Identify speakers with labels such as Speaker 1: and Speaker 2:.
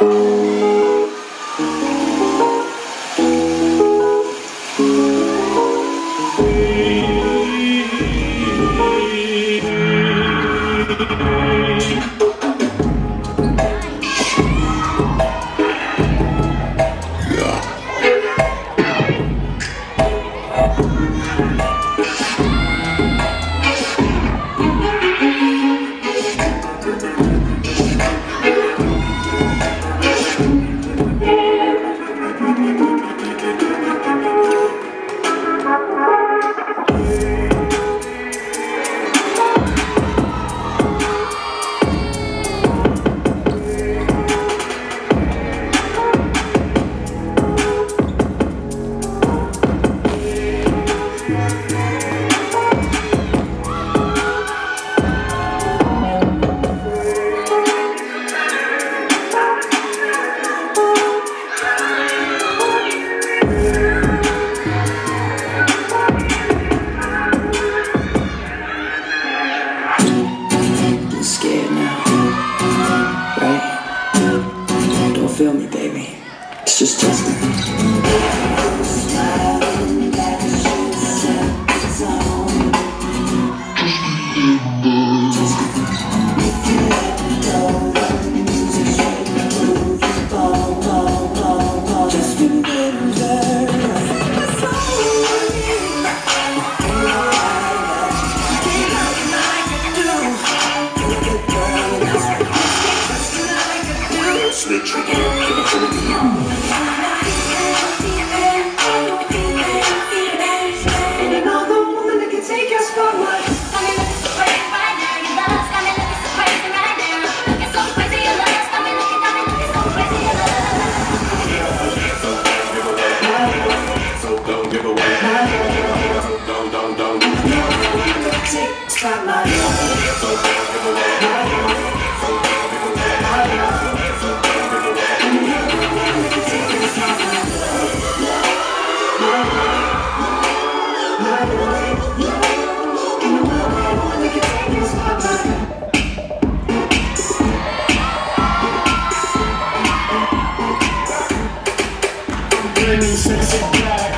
Speaker 1: 嘿。Feel me, baby. It's just Justin.
Speaker 2: Don't, don't, don't.
Speaker 1: Spotlight.
Speaker 2: So don't